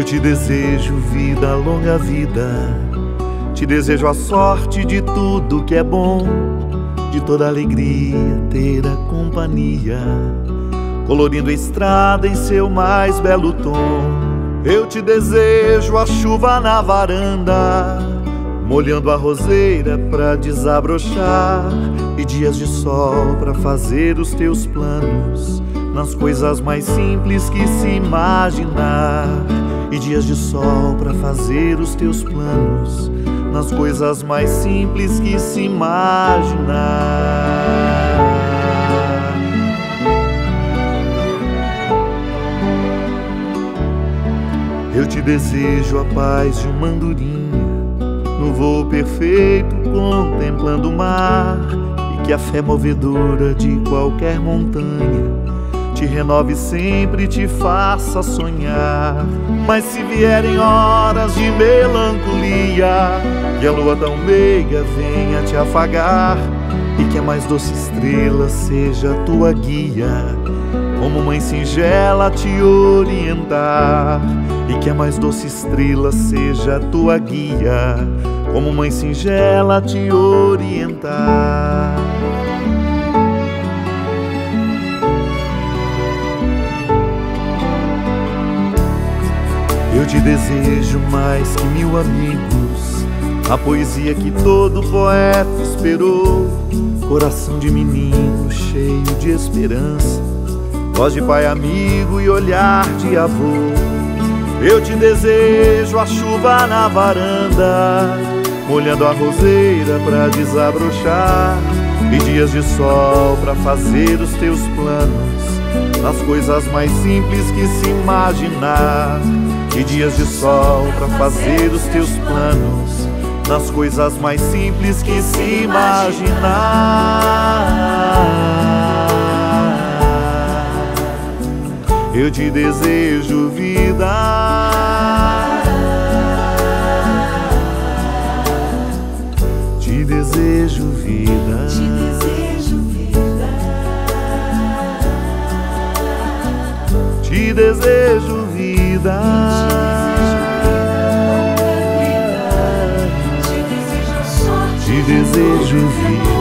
Eu te desejo vida, longa vida. Te desejo a sorte de tudo que é bom, de toda alegria ter a companhia, colorindo a estrada em seu mais belo tom. Eu te desejo a chuva na varanda, molhando a roseira pra desabrochar, e dias de sol pra fazer os teus planos, nas coisas mais simples que se imaginar e dias de sol para fazer os teus planos nas coisas mais simples que se imaginar. Eu te desejo a paz de uma andorinha no voo perfeito contemplando o mar e que a fé movedora de qualquer montanha renove sempre, te faça sonhar. Mas se vierem horas de melancolia, que a lua tão meiga venha te afagar, e que a mais doce estrela seja tua guia, como mãe singela te orientar, e que a mais doce estrela seja tua guia, como mãe singela te orientar. Te desejo mais que mil amigos, a poesia que todo poeta esperou, coração de menino cheio de esperança, voz de pai amigo e olhar de avô. Eu te desejo a chuva na varanda, molhando a roseira pra desabrochar, e dias de sol pra fazer os teus planos, nas coisas mais simples que se imaginar e dias de sol para fazer os teus planos nas coisas mais simples que se imaginar. Eu te desejo vida. Te desejo vida. Te desejo vida. Te desejo vida. Te desejo vida.